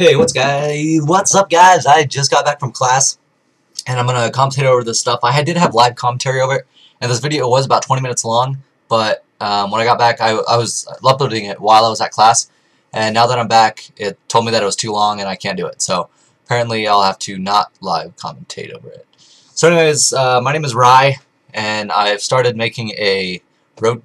Hey, what's guys? What's up, guys? I just got back from class, and I'm gonna commentate over this stuff. I did have live commentary over it, and this video was about 20 minutes long. But um, when I got back, I, I was uploading it while I was at class, and now that I'm back, it told me that it was too long and I can't do it. So apparently, I'll have to not live commentate over it. So, anyways, uh, my name is Rye, and I've started making a road.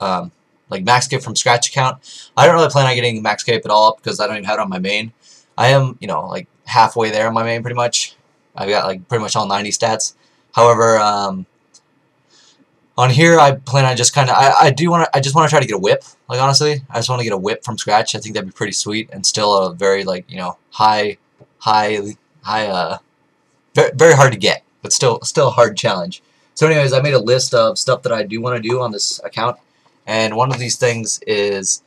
Um, like max cape from scratch account. I don't really plan on getting max cape at all because I don't even have it on my main. I am, you know, like halfway there on my main pretty much. I've got like pretty much all 90 stats. However, um, on here I plan on just kind of, I, I do want to, I just want to try to get a whip, like honestly. I just want to get a whip from scratch. I think that'd be pretty sweet and still a very like, you know, high, high, high, uh, very, very hard to get, but still, still a hard challenge. So anyways, I made a list of stuff that I do want to do on this account. And one of these things is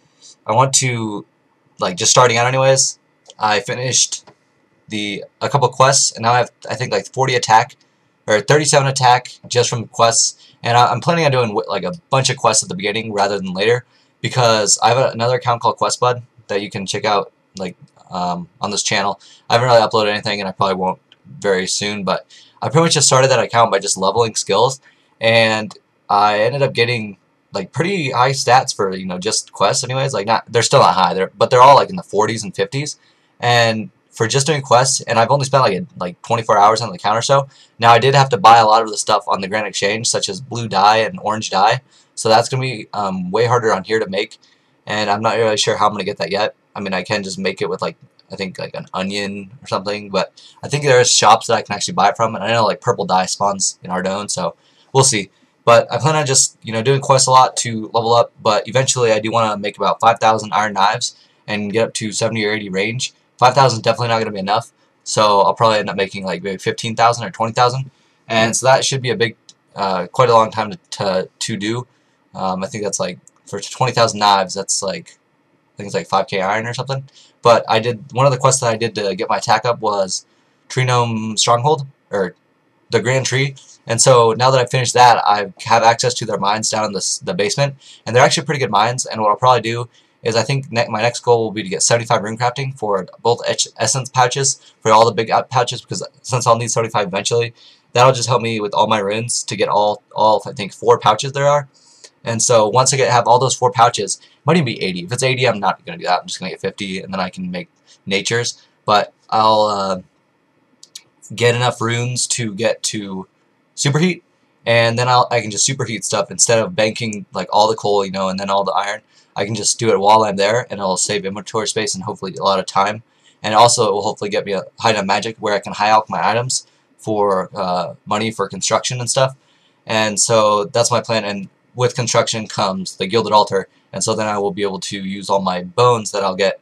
I want to, like just starting out anyways, I finished the a couple quests, and now I have I think like 40 attack or 37 attack just from quests. And I, am planning on doing like a bunch of quests at the beginning rather than later because I have another account called QuestBud that you can check out like um, on this channel. I haven't really uploaded anything, and I probably won't very soon. But I pretty much just started that account by just leveling skills, and I ended up getting like pretty high stats for you know just quests anyways like not they're still not high they're but they're all like in the 40s and 50s and for just doing quests, and I've only spent like a, like 24 hours on the counter so. Now I did have to buy a lot of the stuff on the Grand Exchange, such as blue dye and orange dye, so that's gonna be um, way harder on here to make, and I'm not really sure how I'm gonna get that yet. I mean, I can just make it with like I think like an onion or something, but I think there's shops that I can actually buy it from, and I know like purple dye spawns in Ardougne, so we'll see. But I plan on just you know doing quests a lot to level up, but eventually I do want to make about 5,000 iron knives and get up to 70 or 80 range 5,000 is definitely not going to be enough, so I'll probably end up making like maybe 15,000 or 20,000, and so that should be a big, uh, quite a long time to, to, to do. Um, I think that's like, for 20,000 knives, that's like, I think it's like 5k iron or something. But I did, one of the quests that I did to get my attack up was Tree Gnome Stronghold, or the Grand Tree, and so now that I've finished that, I have access to their mines down in the, the basement, and they're actually pretty good mines, and what I'll probably do is I think ne my next goal will be to get 75 rune crafting for both essence pouches for all the big pouches because since I'll need 75 eventually, that'll just help me with all my runes to get all, all I think, four pouches there are. And so once I get have all those four pouches, might even be 80. If it's 80, I'm not going to do that. I'm just going to get 50, and then I can make natures. But I'll uh, get enough runes to get to superheat, and then I'll, I can just superheat stuff instead of banking like all the coal, you know, and then all the iron. I can just do it while I'm there and it'll save inventory space and hopefully a lot of time. And also it will hopefully get me a high enough magic where I can high alch my items for uh, money for construction and stuff. And so that's my plan. And with construction comes the Gilded Altar. And so then I will be able to use all my bones that I'll get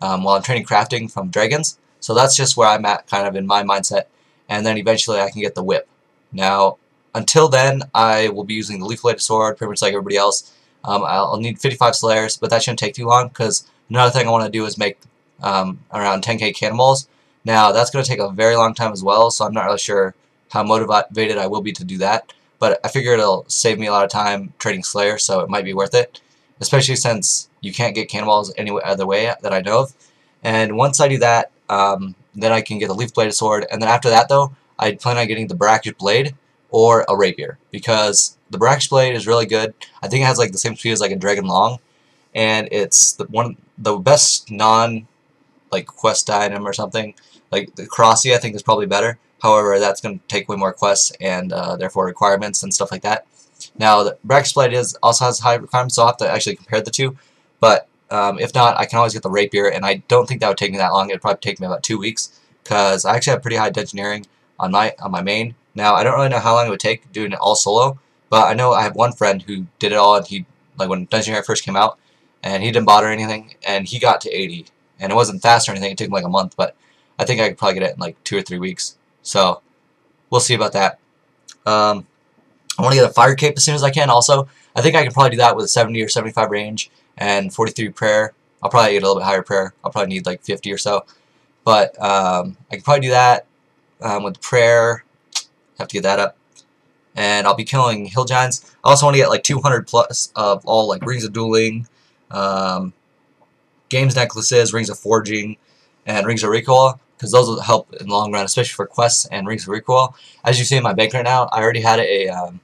um, while I'm training crafting from dragons. So that's just where I'm at kind of in my mindset. And then eventually I can get the whip. Now, until then, I will be using the Leaf Bladed Sword, pretty much like everybody else. Um, I'll need 55 Slayers, but that shouldn't take too long because another thing I want to do is make um, around 10k cannonballs. Now, that's going to take a very long time as well, so I'm not really sure how motivated I will be to do that. But I figure it'll save me a lot of time trading Slayer, so it might be worth it. Especially since you can't get cannonballs any other way that I know of. And once I do that, um, then I can get the Leaf Bladed Sword. And then after that, though, I plan on getting the Brackish Blade or a Rapier. Because the Brackish Blade is really good. I think it has like the same speed as like a Dragon Long, and it's the one the best non like quest item or something. Like the Korasi, I think is probably better. However, that's going to take way more quests and uh, therefore requirements and stuff like that. Now, the Brackish Blade is also has high requirements, so I'll have to actually compare the two. But um, if not, I can always get the Rapier, and I don't think that would take me that long. It would probably take me about two weeks because I actually have pretty high dungeoneering on my on my main. Now, I don't really know how long it would take doing it all solo, but I know I have one friend who did it all, and he like when Dungeon Dungeoneering first came out, and he didn't bother anything, and he got to 80, and it wasn't fast or anything. It took him like a month, but I think I could probably get it in like two or three weeks. So we'll see about that. Um, I want to get a fire cape as soon as I can. Also, I think I can probably do that with a 70 or 75 range and 43 prayer. I'll probably get a little bit higher prayer. I'll probably need like 50 or so. But um, I can probably do that um, with prayer. Have to get that up and I'll be killing hill giants. I also want to get like 200 plus of all like rings of dueling, um, games necklaces, rings of forging, and Rings of Recoil because those will help in the long run, especially for quests and Rings of Recoil. As you see in my bank right now, I already had a um,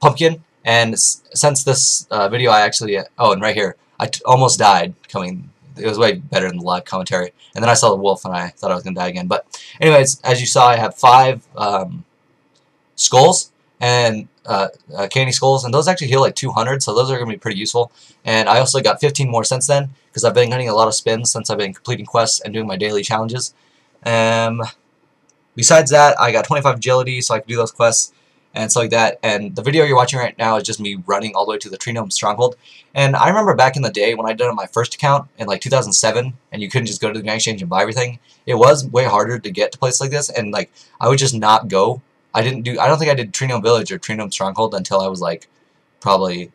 pumpkin, and since this uh, video, I actually oh, and right here, I almost died coming. It was way better than the live commentary, and then I saw the wolf, and I thought I was gonna die again. But anyways, as you saw, I have five um, skulls and uh, uh, candy skulls, and those actually heal like 200, so those are gonna be pretty useful. And I also got 15 more since then because I've been getting a lot of spins since I've been completing quests and doing my daily challenges. Um, besides that, I got 25 agility, so I can do those quests and stuff like that. And the video you're watching right now is just me running all the way to the Tree Gnome Stronghold. And I remember back in the day when I did it on my first account in like 2007, and you couldn't just go to the Grand Exchange and buy everything. It was way harder to get to places like this, and like I would just not go. I didn't do. I don't think I did Gnome Village or Gnome Stronghold until I was like probably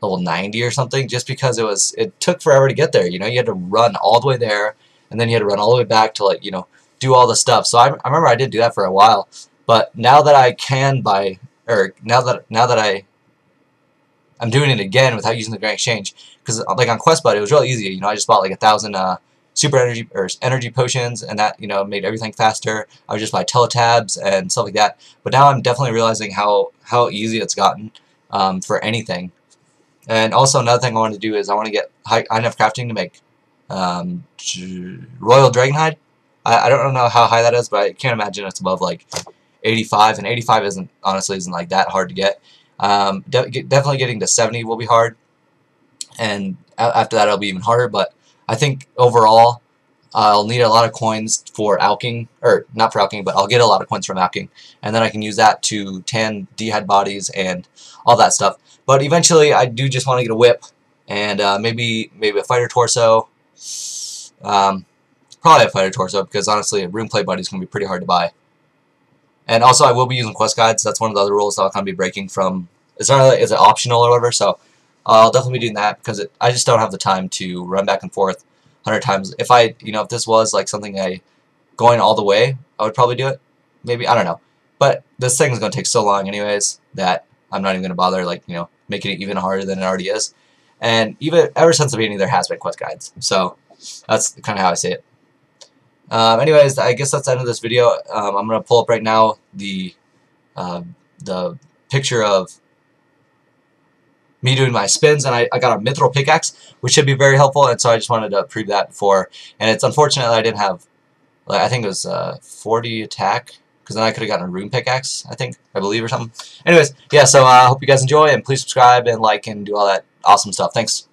level 90 or something, just because it was. It took forever to get there. You know, you had to run all the way there and then you had to run all the way back to like you know do all the stuff. So I, I remember I did do that for a while, but now that I can buy or now that now that I I'm doing it again without using the Grand Exchange because like on QuestBud it was really easy. You know I just bought like a thousand uh, super energy or energy potions and that you know made everything faster. I would just buy teletabs and stuff like that. But now I'm definitely realizing how how easy it's gotten um, for anything. And also another thing I want to do is I want to get high, high enough crafting to make um, Royal Dragonhide. I, I don't know how high that is, but I can't imagine it's above like 85, and 85 isn't honestly isn't like that hard to get. Um, de definitely getting to 70 will be hard, and after that it'll be even harder. But I think overall I'll need a lot of coins for alching, or not for alching, but I'll get a lot of coins from alching, and then I can use that to tan d'hide bodies and all that stuff. But eventually I do just want to get a whip, and uh, maybe maybe a fighter torso, um, probably a fighter torso because honestly, a rune platebody is going to be pretty hard to buy. And also, I will be using quest guides. That's one of the other rules that I'll kind of be breaking from. It's not really, is it optional or whatever, so I'll definitely be doing that because it, I just don't have the time to run back and forth 100 times. If I, you know, if this was like something I going all the way, I would probably do it. Maybe, I don't know. But this thing is going to take so long anyways that I'm not even going to bother, like, you know, making it even harder than it already is. And even ever since the beginning, there has been quest guides. So that's kind of how I see it. Um, anyways, I guess that's the end of this video. Um, I'm going to pull up right now the uh, the picture of me doing my spins, and I, I got a mithril pickaxe, which should be very helpful, and so I just wanted to prove that before. And it's unfortunate that I didn't have, like, I think it was uh, 40 attack, because then I could have gotten a rune pickaxe, I think, I believe, or something. Anyways, yeah, so I uh, hope you guys enjoy, and please subscribe and like and do all that awesome stuff. Thanks.